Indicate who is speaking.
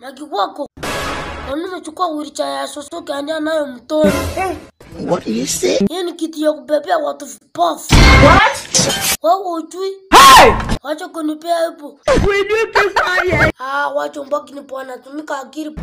Speaker 1: nakikwako anivechikwawiri cha yasosoke andi anayo mtoni yeni kiti ya kupepea watu vipofu wawo chwi wacha kunipea ipo ah, wacho mbaki nipo anatumika akiri po